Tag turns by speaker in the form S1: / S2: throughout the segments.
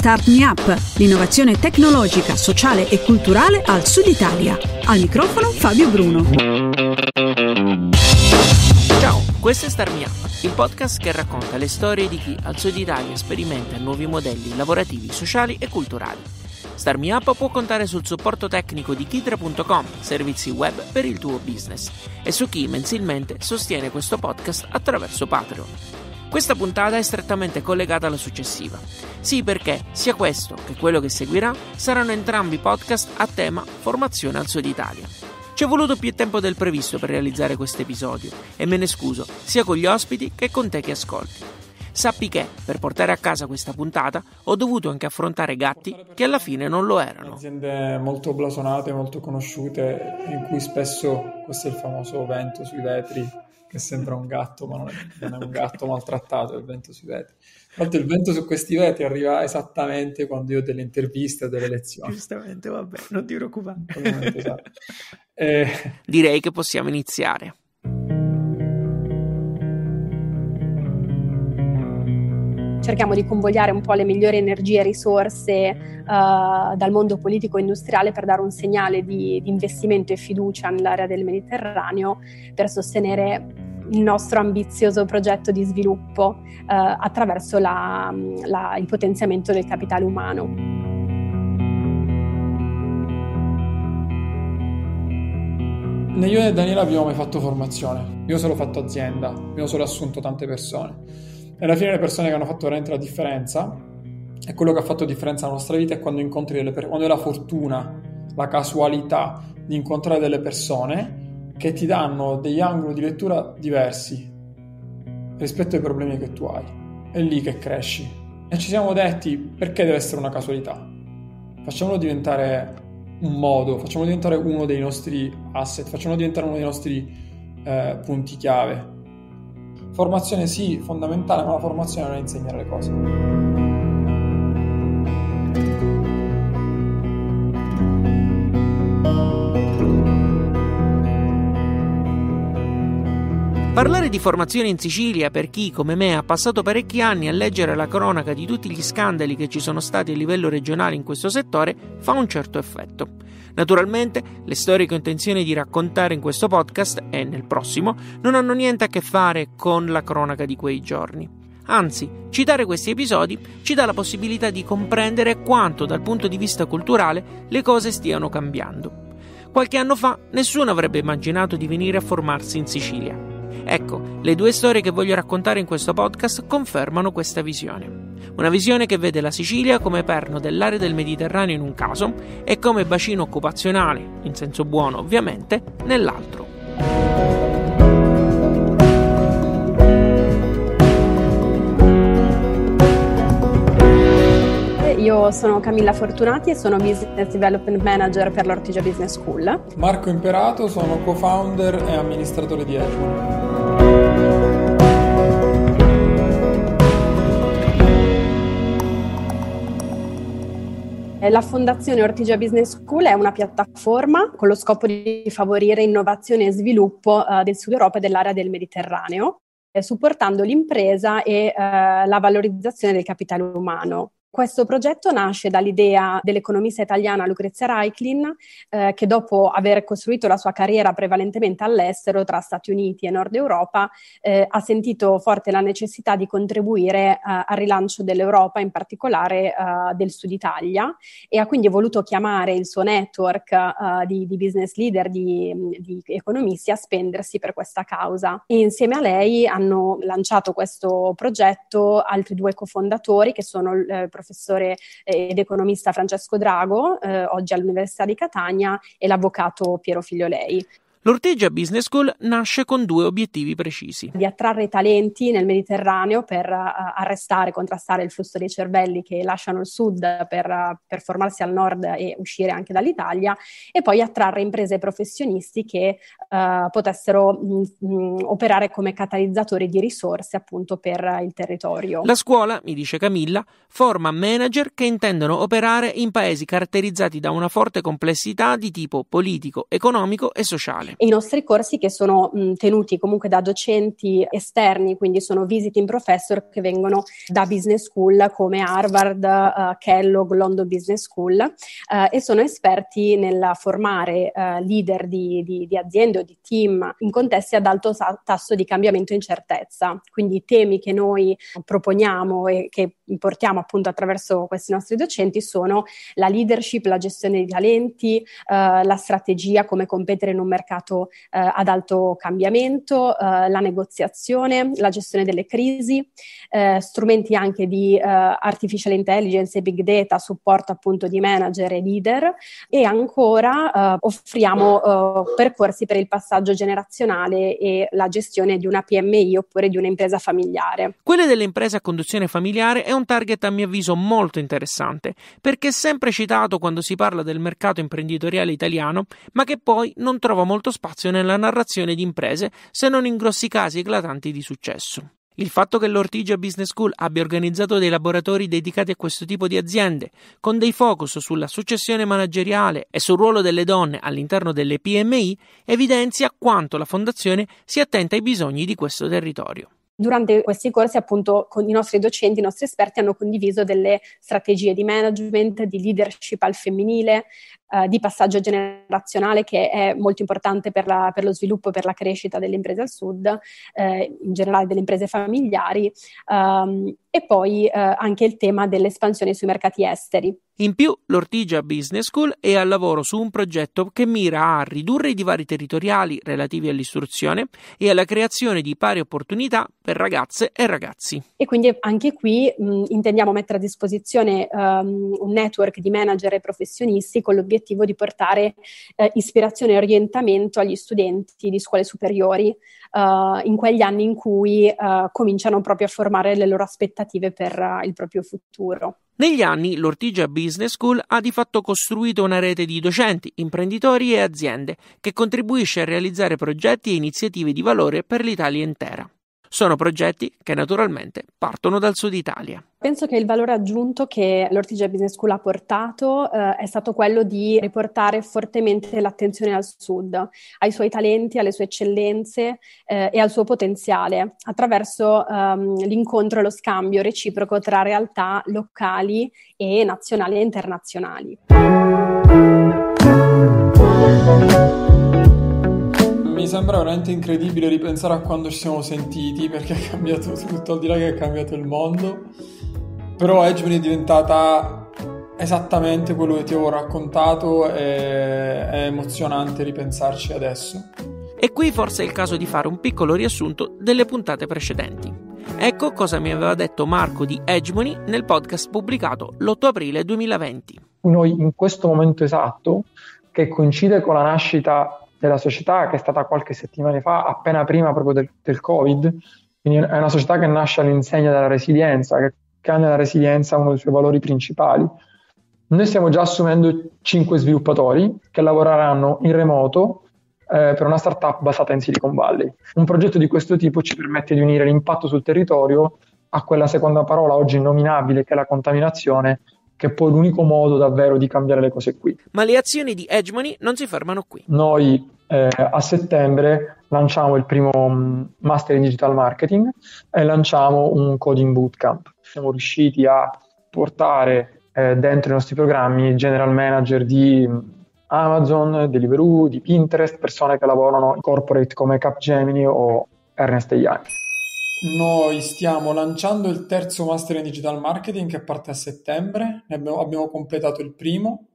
S1: Start Me Up, l'innovazione tecnologica, sociale e culturale al Sud Italia. Al microfono Fabio Bruno.
S2: Ciao, questo è Start Me Up, il podcast che racconta le storie di chi al Sud Italia sperimenta nuovi modelli lavorativi, sociali e culturali. Start Me Up può contare sul supporto tecnico di Kitra.com, servizi web per il tuo business, e su chi mensilmente sostiene questo podcast attraverso Patreon. Questa puntata è strettamente collegata alla successiva. Sì, perché sia questo che quello che seguirà saranno entrambi podcast a tema formazione al Sud Italia. Ci è voluto più tempo del previsto per realizzare questo episodio e me ne scuso sia con gli ospiti che con te che ascolti. Sappi che, per portare a casa questa puntata, ho dovuto anche affrontare gatti che alla fine non lo erano.
S3: Aziende molto blasonate, molto conosciute, in cui spesso questo è il famoso vento sui vetri che sembra un gatto, ma non è, non è un gatto maltrattato, è il vento sui vetri. Tra l'altro il vento su questi vetri arriva esattamente quando io ho delle interviste o delle lezioni.
S2: Giustamente, vabbè, non ti preoccupare.
S3: Esatto. Eh...
S2: Direi che possiamo iniziare.
S4: Cerchiamo di convogliare un po' le migliori energie e risorse uh, dal mondo politico-industriale per dare un segnale di, di investimento e fiducia nell'area del Mediterraneo per sostenere il nostro ambizioso progetto di sviluppo uh, attraverso la, la, il potenziamento del capitale umano.
S3: Né io né Daniela abbiamo mai fatto formazione, io solo fatto azienda, abbiamo solo assunto tante persone. E alla fine le persone che hanno fatto veramente la differenza e quello che ha fatto differenza nella nostra vita è quando incontri delle persone, quando hai la fortuna, la casualità di incontrare delle persone che ti danno degli angoli di lettura diversi rispetto ai problemi che tu hai. È lì che cresci. E ci siamo detti perché deve essere una casualità? Facciamolo diventare un modo, facciamolo diventare uno dei nostri asset, facciamolo diventare uno dei nostri eh, punti chiave Formazione sì, fondamentale, ma la formazione non è insegnare le cose.
S2: Parlare di formazione in Sicilia per chi, come me, ha passato parecchi anni a leggere la cronaca di tutti gli scandali che ci sono stati a livello regionale in questo settore fa un certo effetto. Naturalmente, le storie che ho intenzione di raccontare in questo podcast e nel prossimo non hanno niente a che fare con la cronaca di quei giorni. Anzi, citare questi episodi ci dà la possibilità di comprendere quanto dal punto di vista culturale le cose stiano cambiando. Qualche anno fa nessuno avrebbe immaginato di venire a formarsi in Sicilia. Ecco, le due storie che voglio raccontare in questo podcast confermano questa visione. Una visione che vede la Sicilia come perno dell'area del Mediterraneo in un caso e come bacino occupazionale, in senso buono ovviamente, nell'altro.
S4: Io sono Camilla Fortunati e sono Business Development Manager per l'Ortigia Business School.
S3: Marco Imperato, sono co-founder e amministratore di Edmund.
S4: La Fondazione Ortigia Business School è una piattaforma con lo scopo di favorire innovazione e sviluppo uh, del Sud Europa e dell'area del Mediterraneo, eh, supportando l'impresa e uh, la valorizzazione del capitale umano. Questo progetto nasce dall'idea dell'economista italiana Lucrezia Reiklin, eh, che dopo aver costruito la sua carriera prevalentemente all'estero, tra Stati Uniti e Nord Europa, eh, ha sentito forte la necessità di contribuire eh, al rilancio dell'Europa, in particolare eh, del Sud Italia, e ha quindi voluto chiamare il suo network eh, di, di, business leader, di, di, economisti, a spendersi per questa causa. E insieme a lei hanno lanciato questo progetto altri due cofondatori, che sono il eh, professore ed economista Francesco Drago, eh, oggi all'Università di Catania, e l'avvocato Piero Figliolei.
S2: L'Orteggia Business School nasce con due obiettivi precisi.
S4: Di attrarre talenti nel Mediterraneo per uh, arrestare e contrastare il flusso dei cervelli che lasciano il sud per, uh, per, formarsi al nord e uscire anche dall'Italia e poi attrarre imprese e professionisti che uh, potessero mh, mh, operare come catalizzatori di risorse appunto per il territorio.
S2: La scuola, mi dice Camilla, forma manager che intendono operare in paesi caratterizzati da una forte complessità di tipo politico, economico e sociale.
S4: E i nostri corsi che sono mh, tenuti comunque da docenti esterni, quindi sono visiting professor che vengono da business school come Harvard, uh, Kellogg, London Business School uh, e sono esperti nel formare uh, leader di, di, di, aziende o di team in contesti ad alto sa- tasso di cambiamento e incertezza. Quindi i temi che noi proponiamo e che portiamo appunto attraverso questi nostri docenti sono la leadership, la gestione dei talenti, la strategia, come competere in un mercato ad alto cambiamento, la negoziazione, la gestione delle crisi, eh, strumenti anche di eh, artificial intelligence e big data, supporto appunto di manager e leader e ancora eh, offriamo eh, percorsi per il passaggio generazionale e la gestione di una PMI oppure di un'impresa familiare.
S2: Quelle delle imprese a conduzione familiare è un target a mio avviso molto interessante perché è sempre citato quando si parla del mercato imprenditoriale italiano ma che poi non trova molto spazio nella narrazione di imprese se non in grossi casi eclatanti di successo. Il fatto che l'Ortigia Business School abbia organizzato dei laboratori dedicati a questo tipo di aziende, con dei focus sulla successione manageriale e sul ruolo delle donne all'interno delle PMI, evidenzia quanto la Fondazione sia attenta ai bisogni di questo territorio.
S4: Durante questi corsi, appunto, con i nostri docenti, i nostri esperti hanno condiviso delle strategie di management, di leadership al femminile, eh, di passaggio generazionale che è molto importante per, la, per, lo sviluppo e per la crescita delle imprese al sud, eh, in generale delle imprese familiari, ehm, e poi eh, anche il tema dell'espansione sui mercati esteri.
S2: In più, l'Ortigia Business School è al lavoro su un progetto che mira a ridurre i divari territoriali relativi all'istruzione e alla creazione di pari opportunità per ragazze e ragazzi.
S4: E quindi anche qui mh, intendiamo mettere a disposizione um, un network di manager e professionisti con l'obiettivo di portare eh, ispirazione e orientamento agli studenti di scuole superiori uh, in quegli anni in cui uh, cominciano proprio a formare le loro aspettative per uh, il proprio futuro.
S2: Negli anni l'Ortigia Business School ha di fatto costruito una rete di docenti, imprenditori e aziende che contribuisce a realizzare progetti e iniziative di valore per l'Italia intera. Sono progetti che naturalmente partono dal sud Italia.
S4: Penso che il valore aggiunto che l'Ortigia Business School ha portato eh, è stato quello di riportare fortemente l'attenzione al sud, ai suoi talenti, alle sue eccellenze eh, e al suo potenziale, attraverso ehm, l'incontro e lo scambio reciproco tra realtà locali e nazionali e internazionali.
S3: Sembra veramente incredibile ripensare a quando ci siamo sentiti perché è cambiato tutto, al di là che è cambiato il mondo. Però Edgemon è diventata esattamente quello che ti avevo raccontato e è emozionante ripensarci adesso.
S2: E qui forse è il caso di fare un piccolo riassunto delle puntate precedenti. Ecco cosa mi aveva detto Marco di Edgemony nel podcast pubblicato l'8 aprile 2020.
S5: Noi in questo momento esatto, che coincide con la nascita della società che è stata qualche settimana fa, appena prima proprio del, del Covid, quindi è una società che nasce all'insegna della resilienza, che, che ha nella resilienza uno dei suoi valori principali. Noi stiamo già assumendo 5 sviluppatori che lavoreranno in remoto eh, per una startup basata in Silicon Valley. Un progetto di questo tipo ci permette di unire l'impatto sul territorio a quella seconda parola oggi innominabile che è la contaminazione che è poi l'unico modo davvero di cambiare le cose qui.
S2: Ma le azioni di Edgemony non si fermano qui.
S5: Noi eh, a settembre lanciamo il primo um, Master in Digital Marketing e lanciamo un Coding Bootcamp. Siamo riusciti a portare eh, dentro i nostri programmi general manager di mm, Amazon, Deliveroo, di Pinterest, persone che lavorano in corporate come Capgemini o Ernest Young.
S3: Noi stiamo lanciando il terzo Master in Digital Marketing che parte a settembre, abbiamo, abbiamo, completato il primo,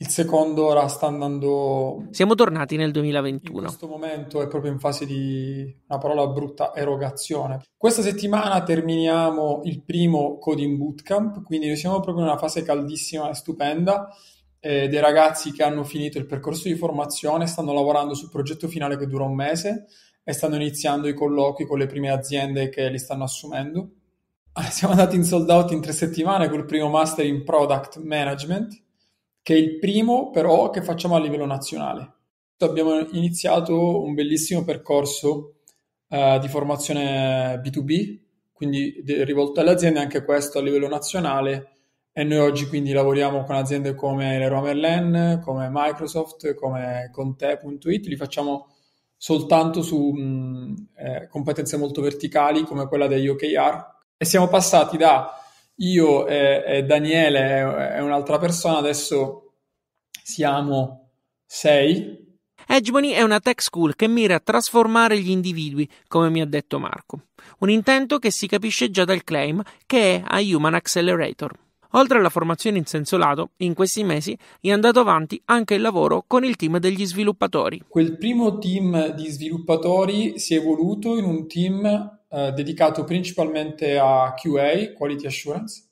S3: il secondo ora sta andando...
S2: Siamo tornati nel 2021.
S3: In questo momento è proprio in fase di, una parola brutta, erogazione. Questa settimana terminiamo il primo Coding Bootcamp, quindi noi siamo proprio in una fase caldissima e stupenda. Eh, dei ragazzi che hanno finito il percorso di formazione stanno lavorando sul progetto finale che dura un mese e stanno iniziando i colloqui con le prime aziende che li stanno assumendo. Ah, siamo andati in sold out in tre settimane col primo master in product management, che è il primo però che facciamo a livello nazionale. Abbiamo iniziato un bellissimo percorso uh, di formazione B2B, quindi rivolto alle aziende, anche questo a livello nazionale, e noi oggi quindi lavoriamo con aziende come Leroy Merlin, come Microsoft, come Conte.it, li facciamo soltanto su mh, eh, competenze molto verticali come quella degli OKR e siamo passati da io e, e Daniele e un'altra persona, adesso siamo sei.
S2: Hegemony è una tech school che mira a trasformare gli individui, come mi ha detto Marco. Un intento che si capisce già dal claim che è a Human Accelerator. Oltre alla formazione in senso lato, in questi mesi è andato avanti anche il lavoro con il team degli sviluppatori.
S3: Quel primo team di sviluppatori si è evoluto in un team eh, dedicato principalmente a QA, Quality Assurance.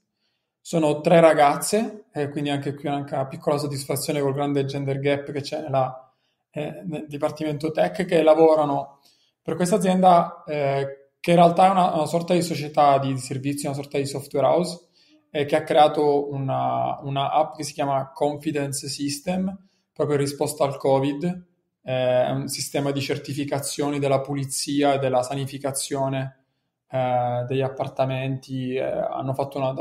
S3: Sono tre ragazze, e quindi anche qui anche una piccola soddisfazione col grande gender gap che c'è nella, eh, nel Dipartimento Tech, che lavorano per questa azienda eh, che in realtà è una, una sorta di società di servizi, una sorta di software house eh, che ha creato una, una, app che si chiama Confidence System, proprio in risposta al Covid. Eh, un sistema di certificazioni della pulizia e della sanificazione eh, degli appartamenti. Eh, hanno fatto una,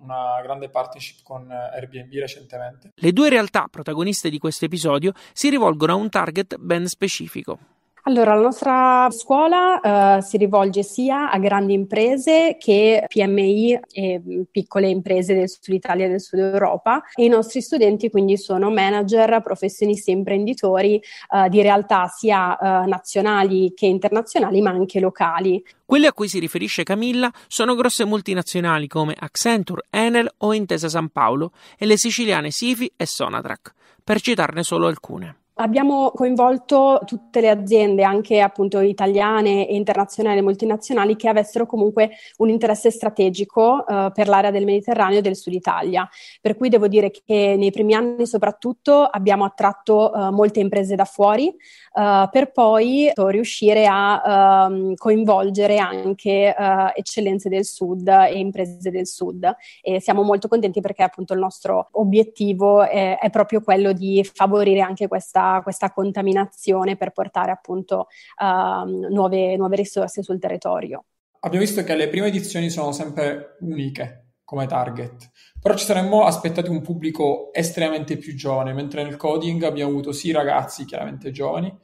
S3: una grande partnership con Airbnb recentemente.
S2: Le due realtà protagoniste di questo episodio si rivolgono a un target ben specifico.
S4: Allora, la nostra scuola uh, si rivolge sia a grandi imprese che PMI e mm, piccole imprese del sud Italia e del sud Europa i nostri studenti quindi sono manager, professionisti e imprenditori uh, di realtà sia uh, nazionali che internazionali ma anche locali.
S2: Quelle a cui si riferisce Camilla sono grosse multinazionali come Accenture, Enel o Intesa San Paolo e le siciliane Sifi e Sonatrack, per citarne solo alcune.
S4: Abbiamo coinvolto tutte le aziende, anche appunto italiane e internazionali multinazionali, che avessero comunque un interesse strategico uh, per l'area del Mediterraneo e del Sud Italia. Per cui devo dire che nei primi anni soprattutto abbiamo attratto uh, molte imprese da fuori, uh, per poi riuscire a um, coinvolgere anche eccellenze del Sud e imprese del Sud. E siamo molto contenti perché appunto il nostro obiettivo è, è proprio quello di favorire anche questa questa, contaminazione per portare appunto uh, nuove, nuove risorse sul territorio.
S3: Abbiamo visto che le prime edizioni sono sempre uniche come target, però ci saremmo aspettati un pubblico estremamente più giovane, mentre nel coding abbiamo avuto sì ragazzi chiaramente giovani,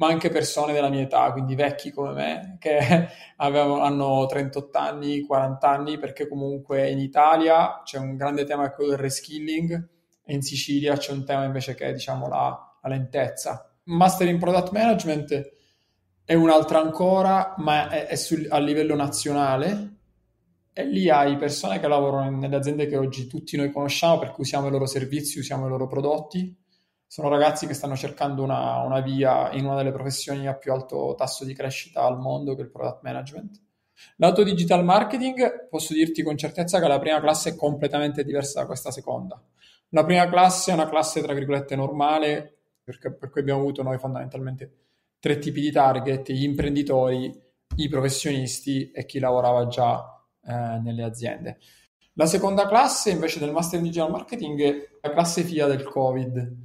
S3: ma anche persone della mia età, quindi vecchi come me, che avevano, hanno 38 anni, 40 anni, perché comunque in Italia c'è un grande tema che è quello del reskilling e in Sicilia c'è un tema invece che è diciamo la a lentezza. Master in Product Management è un'altra ancora, ma è, è sul, a livello nazionale e lì hai persone che lavorano nelle aziende che oggi tutti noi conosciamo perché usiamo i loro servizi, usiamo i loro prodotti. Sono ragazzi che stanno cercando una, una via in una delle professioni a più alto tasso di crescita al mondo, che è il product management. Lato digital marketing, posso dirti con certezza che la prima classe è completamente diversa da questa seconda. La prima classe è una classe, tra virgolette, normale, perché, per cui abbiamo avuto noi fondamentalmente tre tipi di target, gli imprenditori, i professionisti e chi lavorava già eh, nelle aziende. La seconda classe invece del Master in Digital Marketing è la classe FIA del Covid,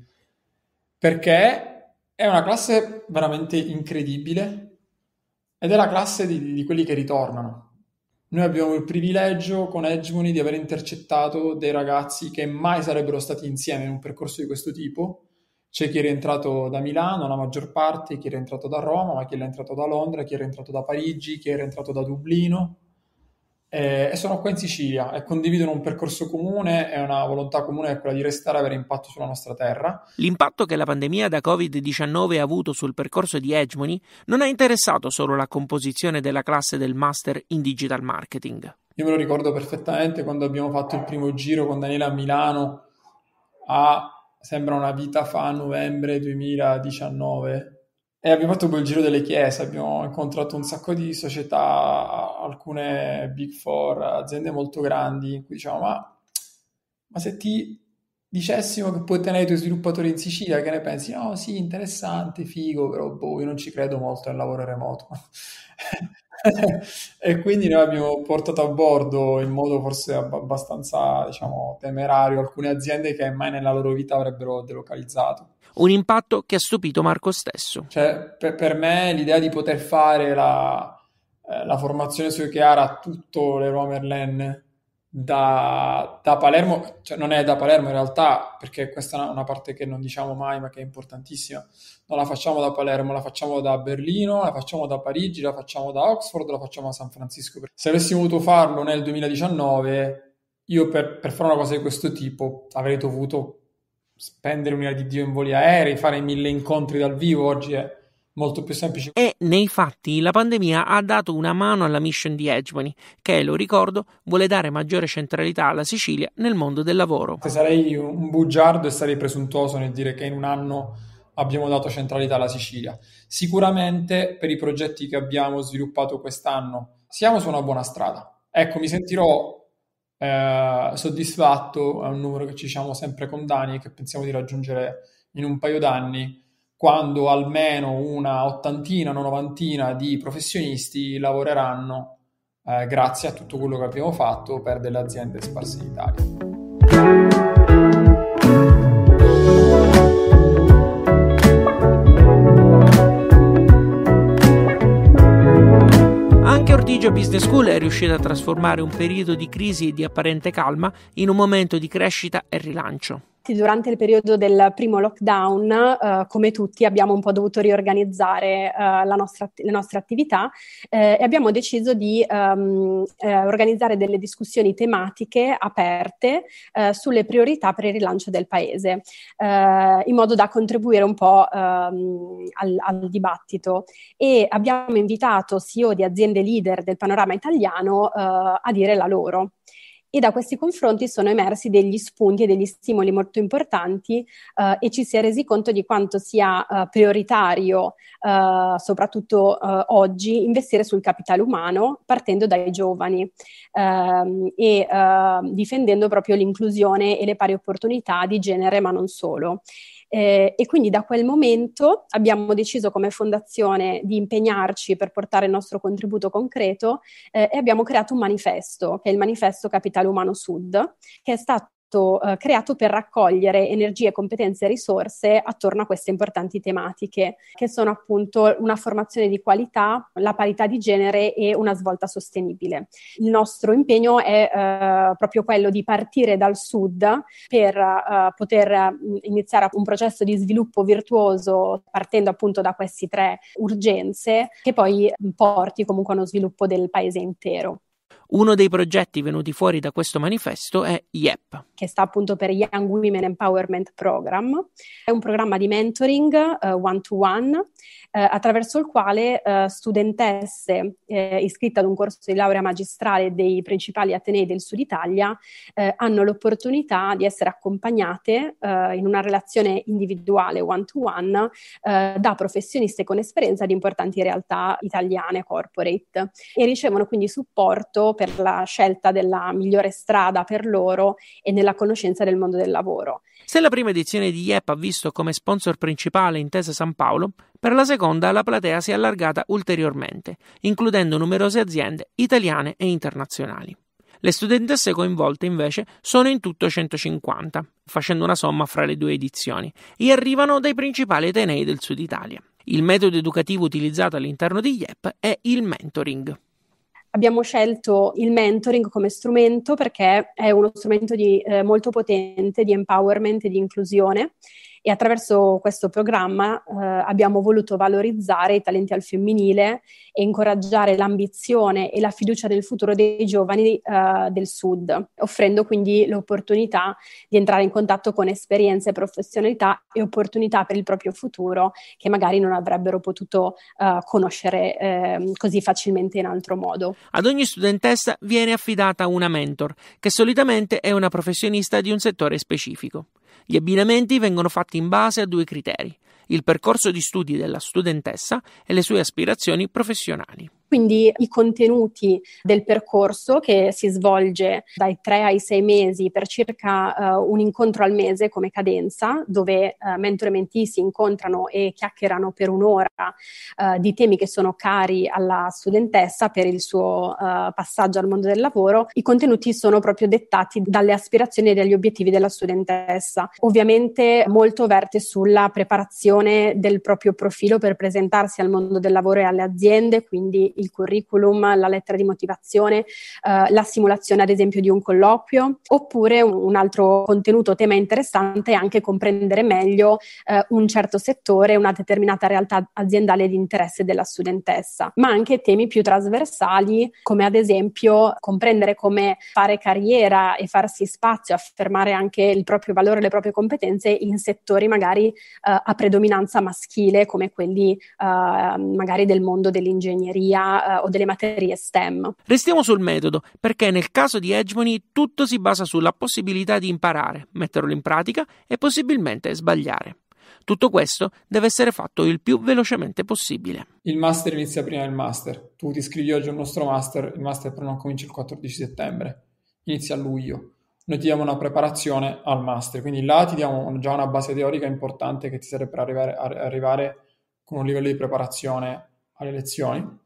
S3: perché è una classe veramente incredibile ed è la classe di, di quelli che ritornano. Noi abbiamo il privilegio con Hegemony di aver intercettato dei ragazzi che mai sarebbero stati insieme in un percorso di questo tipo c'è chi è rientrato da Milano, la maggior parte, chi è rientrato da Roma, ma chi è rientrato da Londra, chi è rientrato da Parigi, chi è rientrato da Dublino. E, e sono qua in Sicilia e condividono un percorso comune e una volontà comune è quella di restare e avere impatto sulla nostra terra.
S2: L'impatto che la pandemia da Covid-19 ha avuto sul percorso di Hegemony non ha interessato solo la composizione della classe del Master in Digital Marketing.
S3: Io me lo ricordo perfettamente quando abbiamo fatto il primo giro con Daniele a Milano a sembra una vita fa, novembre 2019. E abbiamo fatto quel giro delle chiese, abbiamo incontrato un sacco di società, alcune big four, aziende molto grandi, in cui diciamo, ma, ma se ti dicessimo che puoi tenere i tuoi sviluppatori in Sicilia, che ne pensi? No, sì, interessante, figo, però boh, io non ci credo molto nel lavoro remoto. e quindi noi abbiamo portato a bordo in modo forse abbastanza diciamo, temerario alcune aziende che mai nella loro vita avrebbero delocalizzato.
S2: Un impatto che ha stupito Marco stesso.
S3: Cioè, per, per me l'idea di poter fare la, eh, la formazione su Chiara a tutto l'Eroa Merlin da, da, Palermo, cioè non è da Palermo in realtà, perché questa è una, parte che non diciamo mai, ma che è importantissima. Non la facciamo da Palermo, la facciamo da Berlino, la facciamo da Parigi, la facciamo da Oxford, la facciamo da San Francisco. Se avessimo voluto farlo nel 2019, io per, per fare una cosa di questo tipo avrei dovuto spendere un'ira di Dio in voli aerei, fare mille incontri dal vivo. Oggi è molto più semplice.
S2: E nei fatti la pandemia ha dato una mano alla mission di Hegemony, che, lo ricordo, vuole dare maggiore centralità alla Sicilia nel mondo del lavoro.
S3: Sarei un bugiardo e sarei presuntuoso nel dire che in un anno abbiamo dato centralità alla Sicilia. Sicuramente per i progetti che abbiamo sviluppato quest'anno siamo su una buona strada. Ecco, mi sentirò eh, soddisfatto, è un numero che ci siamo sempre con Dani e che pensiamo di raggiungere in un paio d'anni quando almeno una ottantina, una novantina di professionisti lavoreranno eh, grazie a tutto quello che abbiamo fatto per delle aziende sparse in Italia.
S2: Ortigio Business School è riuscita a trasformare un periodo di crisi e di apparente calma in un momento di crescita e rilancio.
S4: Durante il periodo del primo lockdown, eh, come tutti, abbiamo un po' dovuto riorganizzare eh, nostra, le nostre attività eh, e abbiamo deciso di um, organizzare delle discussioni tematiche aperte eh, sulle priorità per il rilancio del paese, eh, in modo da contribuire un po' um, al, al, dibattito. E abbiamo invitato CEO di aziende leader del panorama italiano a dire la loro e da questi confronti sono emersi degli spunti e degli stimoli molto importanti eh, e ci si è resi conto di quanto sia eh, prioritario, eh, soprattutto eh, oggi, investire sul capitale umano partendo dai giovani ehm, e ehm, difendendo proprio l'inclusione e le pari opportunità di genere, ma non solo. Eh, e quindi da quel momento abbiamo deciso come fondazione di impegnarci per portare il nostro contributo concreto eh, e abbiamo creato un manifesto, che è il manifesto Capitale Umano Sud, che è stato eh, creato per raccogliere energie, competenze e risorse attorno a queste importanti tematiche, che sono appunto una formazione di qualità, la parità di genere e una svolta sostenibile. Il nostro impegno è eh, proprio quello di partire dal sud per eh, poter mm, iniziare un processo di sviluppo virtuoso partendo appunto da queste tre urgenze che poi porti comunque a uno sviluppo del paese intero.
S2: Uno dei progetti venuti fuori da questo manifesto è YEP,
S4: che sta appunto per Young Women Empowerment Program. È un programma di mentoring uh, one-to-one eh, attraverso il quale eh, studentesse iscritte ad un corso di laurea magistrale dei principali atenei del Sud Italia hanno l'opportunità di essere accompagnate in una relazione individuale one-to-one da professioniste con esperienza di importanti realtà italiane corporate e ricevono quindi supporto per la scelta della migliore strada per loro e nella conoscenza del mondo del lavoro.
S2: Se la prima edizione di IEP ha visto come sponsor principale Intesa San Paolo, per la seconda la platea si è allargata ulteriormente, includendo numerose aziende italiane e internazionali. Le studentesse coinvolte invece sono in tutto 150, facendo una somma fra le due edizioni, e arrivano dai principali atenei del sud Italia. Il metodo educativo utilizzato all'interno di IEP è il mentoring.
S4: Abbiamo scelto il mentoring come strumento perché è uno strumento di, eh, molto potente di empowerment e di inclusione e attraverso questo programma eh, abbiamo voluto valorizzare i talenti al femminile e incoraggiare l'ambizione e la fiducia nel futuro dei giovani eh, del Sud, offrendo quindi l'opportunità di entrare in contatto con esperienze, professionalità e opportunità per il proprio futuro che magari non avrebbero potuto eh, conoscere ehm, così facilmente in altro modo.
S2: Ad ogni studentessa viene affidata una mentor, che solitamente è una professionista di un settore specifico. Gli abbinamenti vengono fatti in base a due criteri, il percorso di studi della studentessa e le sue aspirazioni professionali
S4: quindi i contenuti del percorso che si svolge dai tre ai sei mesi per circa uh, un incontro al mese come cadenza, dove uh, mentor e mentee si incontrano e chiacchierano per un'ora uh, di temi che sono cari alla studentessa per il suo passaggio al mondo del lavoro. I contenuti sono proprio dettati dalle aspirazioni e dagli obiettivi della studentessa. Ovviamente molto verte sulla preparazione del proprio profilo per presentarsi al mondo del lavoro e alle aziende, quindi il curriculum, la lettera di motivazione, eh, la simulazione ad esempio di un colloquio, oppure un, altro contenuto, tema interessante è anche comprendere meglio eh, un certo settore, una determinata realtà aziendale di interesse della studentessa, ma anche temi più trasversali come ad esempio comprendere come fare carriera e farsi spazio, affermare anche il proprio valore, le proprie competenze in settori magari uh, a predominanza maschile come quelli uh, magari del mondo dell'ingegneria uh, o delle materie STEM.
S2: Restiamo sul metodo perché nel caso di Hegemony tutto si basa sulla possibilità di imparare, metterlo in pratica e possibilmente sbagliare. Tutto questo deve essere fatto il più velocemente possibile.
S3: Il master inizia prima del master. Tu ti iscrivi oggi al nostro master, il master però non comincia il 14 settembre, inizia a luglio. Noi ti diamo una preparazione al master, quindi là ti diamo già una base teorica importante che ti serve per arrivare, arrivare con un livello di preparazione alle lezioni.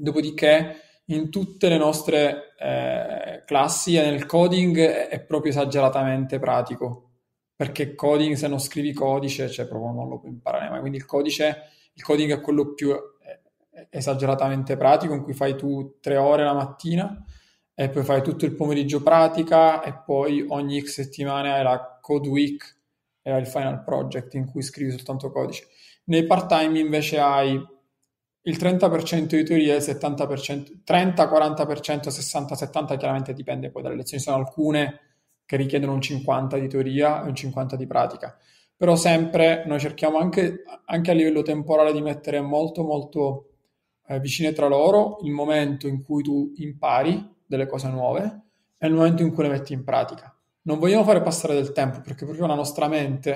S3: Dopodiché in tutte le nostre eh, classi e nel coding è proprio esageratamente pratico perché coding se non scrivi codice, cioè proprio non lo puoi imparare mai. Quindi il codice, il coding è quello più eh, esageratamente pratico, in cui fai tu tre ore la mattina e poi fai tutto il pomeriggio pratica e poi ogni X settimane hai la code week e hai il final project in cui scrivi soltanto codice. Nei part-time invece hai il 30% di teoria e il 70%, 30, 40%, 60, 70, chiaramente dipende poi dalle lezioni, sono alcune che richiedono un 50 di teoria e un 50 di pratica. Però sempre noi cerchiamo anche, anche a livello temporale di mettere molto molto eh, vicine tra loro il momento in cui tu impari delle cose nuove e il momento in cui le metti in pratica. Non vogliamo fare passare del tempo perché proprio la nostra mente,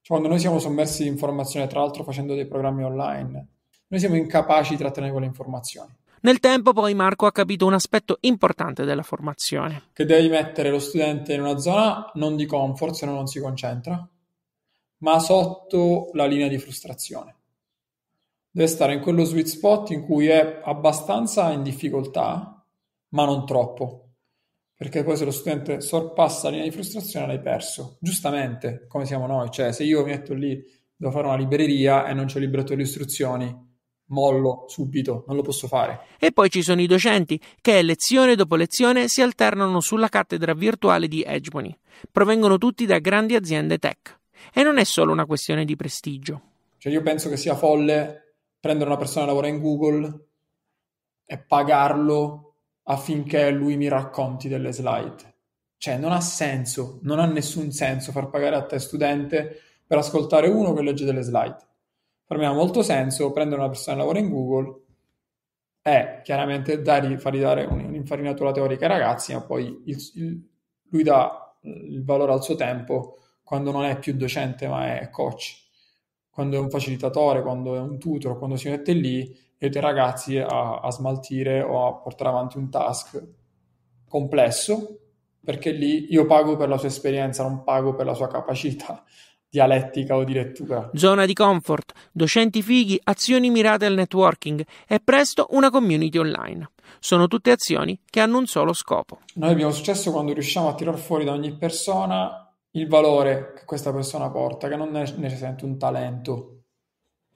S3: cioè quando noi siamo sommersi di informazioni, tra l'altro facendo dei programmi online, noi siamo incapaci di trattenere quelle informazioni.
S2: Nel tempo poi Marco ha capito un aspetto importante della formazione.
S3: Che devi mettere lo studente in una zona non di comfort, se no non si concentra, ma sotto la linea di frustrazione. Deve stare in quello sweet spot in cui è abbastanza in difficoltà, ma non troppo. Perché poi se lo studente sorpassa la linea di frustrazione l'hai perso. Giustamente, come siamo noi. Cioè, se io mi metto lì, devo fare una libreria e non c'è il libretto di istruzioni, mollo subito, non lo posso fare.
S2: E poi ci sono i docenti che lezione dopo lezione si alternano sulla cattedra virtuale di Hegemony. Provengono tutti da grandi aziende tech. E non è solo una questione di prestigio.
S3: Cioè io penso che sia folle prendere una persona che lavora in Google e pagarlo affinché lui mi racconti delle slide. Cioè non ha senso, non ha nessun senso far pagare a te studente per ascoltare uno che legge delle slide per me ha molto senso prendere una persona che lavora in Google e chiaramente dargli, fargli dare un'infarinatura teorica ai ragazzi, ma poi il, il, lui dà il valore al suo tempo quando non è più docente ma è coach, quando è un facilitatore, quando è un tutor, quando si mette lì e aiuta i ragazzi a, a smaltire o a portare avanti un task complesso, perché lì io pago per la sua esperienza, non pago per la sua capacità dialettica o di lettura.
S2: Zona di comfort, docenti fighi, azioni mirate al networking e presto una community online. Sono tutte azioni che hanno un solo scopo.
S3: Noi abbiamo successo quando riusciamo a tirar fuori da ogni persona il valore che questa persona porta, che non è necessariamente un talento,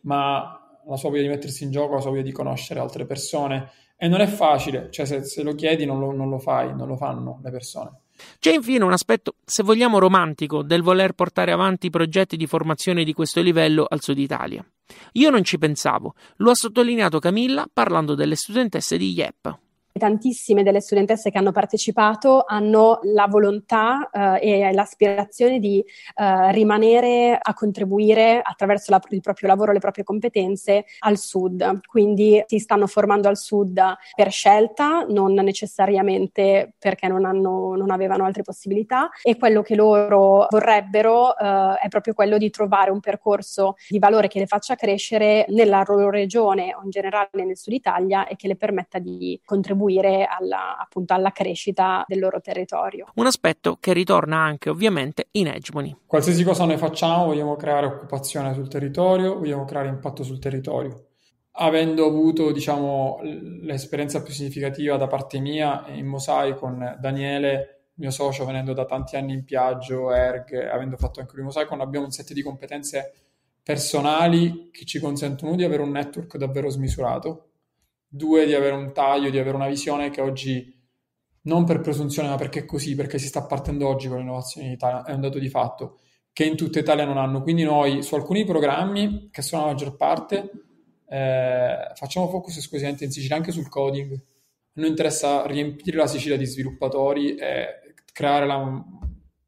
S3: ma la sua voglia di mettersi in gioco, la sua voglia di conoscere altre persone. E non è facile, cioè se, se lo chiedi non lo, non lo fai, non lo fanno le persone.
S2: C'è infine un aspetto, se vogliamo, romantico del voler portare avanti progetti di formazione di questo livello al Sud Italia. Io non ci pensavo, lo ha sottolineato Camilla parlando delle studentesse di IEP
S4: tantissime delle studentesse che hanno partecipato hanno la volontà eh, e l'aspirazione di eh, rimanere a contribuire attraverso la, il proprio lavoro, le proprie competenze al sud. Quindi si stanno formando al sud per scelta, non necessariamente perché non, hanno, non avevano altre possibilità e quello che loro vorrebbero eh, è proprio quello di trovare un percorso di valore che le faccia crescere nella loro regione o in generale nel sud Italia e che le permetta di contribuire contribuire alla, appunto alla crescita del loro territorio.
S2: Un aspetto che ritorna anche ovviamente in Hegemony.
S3: Qualsiasi cosa noi facciamo vogliamo creare occupazione sul territorio, vogliamo creare impatto sul territorio. Avendo avuto diciamo, l'esperienza più significativa da parte mia in Mosai con Daniele, mio socio, venendo da tanti anni in Piaggio, Erg, avendo fatto anche lui Mosaicon, abbiamo un set di competenze personali che ci consentono di avere un network davvero smisurato due di avere un taglio, di avere una visione che oggi non per presunzione, ma perché è così, perché si sta partendo oggi con l'innovazione in Italia, è un dato di fatto, che in tutta Italia non hanno. Quindi noi su alcuni programmi, che sono la maggior parte, eh, facciamo focus esclusivamente in Sicilia, anche sul coding. A noi interessa riempire la Sicilia di sviluppatori e creare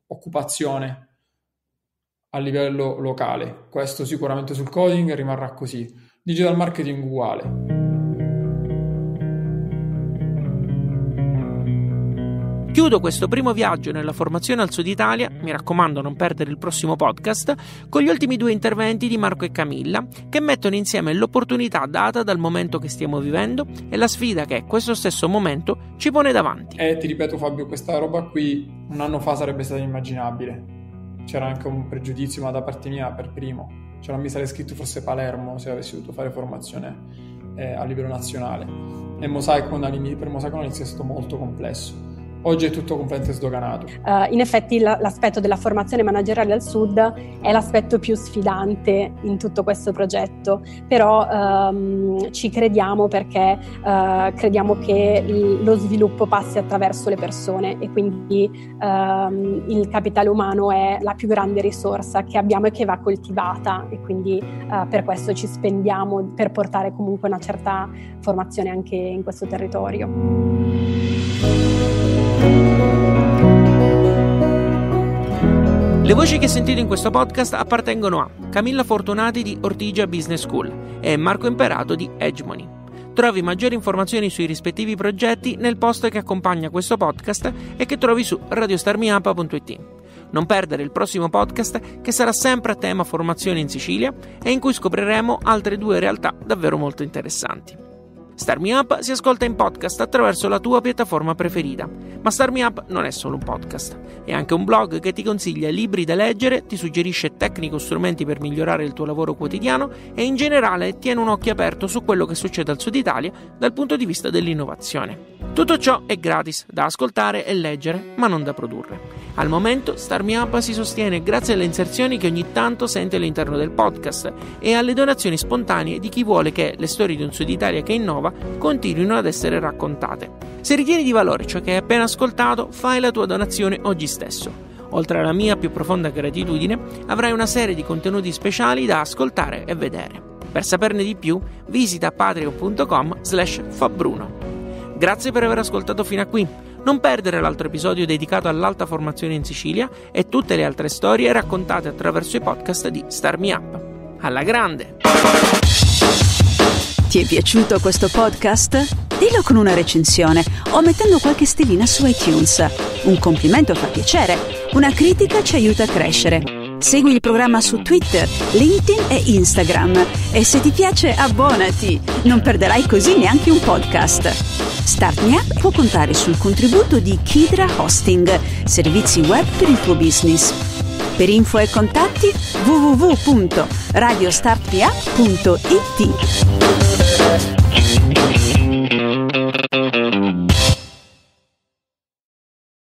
S3: l'occupazione a livello locale. Questo sicuramente sul coding rimarrà così. Digital marketing uguale.
S2: Chiudo questo primo viaggio nella formazione al Sud Italia, mi raccomando non perdere il prossimo podcast, con gli ultimi due interventi di Marco e Camilla, che mettono insieme l'opportunità data dal momento che stiamo vivendo e la sfida che questo stesso momento ci pone davanti.
S3: E ti ripeto Fabio, questa roba qui un anno fa sarebbe stata immaginabile. C'era anche un pregiudizio, ma da parte mia per primo. Cioè non mi sarei scritto forse Palermo se avessi dovuto fare formazione eh, a livello nazionale. E Mosaico, per Mosaico è stato molto complesso Oggi è tutto completamente sdoganato.
S4: Uh, in effetti l- l'aspetto della formazione manageriale al sud è l'aspetto più sfidante in tutto questo progetto, però um, ci crediamo perché uh, crediamo che lo sviluppo passi attraverso le persone e quindi um, il capitale umano è la più grande risorsa che abbiamo e che va coltivata e quindi uh, per questo ci spendiamo per portare comunque una certa formazione anche in questo territorio.
S2: Le voci che sentite in questo podcast appartengono a Camilla Fortunati di Ortigia Business School e Marco Imperato di Edgemony. Trovi maggiori informazioni sui rispettivi progetti nel post che accompagna questo podcast e che trovi su radiostarmiup.it. Non perdere il prossimo podcast che sarà sempre a tema formazione in Sicilia e in cui scopriremo altre due realtà davvero molto interessanti. Star Me Up si ascolta in podcast attraverso la tua piattaforma preferita, ma Star Me Up non è solo un podcast, è anche un blog che ti consiglia libri da leggere, ti suggerisce tecniche o strumenti per migliorare il tuo lavoro quotidiano e in generale tiene un occhio aperto su quello che succede al Sud Italia dal punto di vista dell'innovazione. Tutto ciò è gratis, da ascoltare e leggere, ma non da produrre. Al momento Star Me Up si sostiene grazie alle inserzioni che ogni tanto sente all'interno del podcast e alle donazioni spontanee di chi vuole che le storie di un Sud Italia che innova nuova continuino ad essere raccontate. Se ritieni di valore ciò che hai appena ascoltato, fai la tua donazione oggi stesso. Oltre alla mia più profonda gratitudine, avrai una serie di contenuti speciali da ascoltare e vedere. Per saperne di più, visita patreon.com slash fabbruno. Grazie per aver ascoltato fino a qui. Non perdere l'altro episodio dedicato all'alta formazione in Sicilia e tutte le altre storie raccontate attraverso i podcast di Star Me Up. Alla grande!
S1: Ti è piaciuto questo podcast? Dillo con una recensione o mettendo qualche stellina su iTunes. Un complimento fa piacere, una critica ci aiuta a crescere. Segui il programma su Twitter, LinkedIn e Instagram e se ti piace abbonati, non perderai così neanche un podcast. Start Me Up può contare sul contributo di Kidra Hosting, servizi web per il tuo business. Per info e contatti www.radiostartpa.it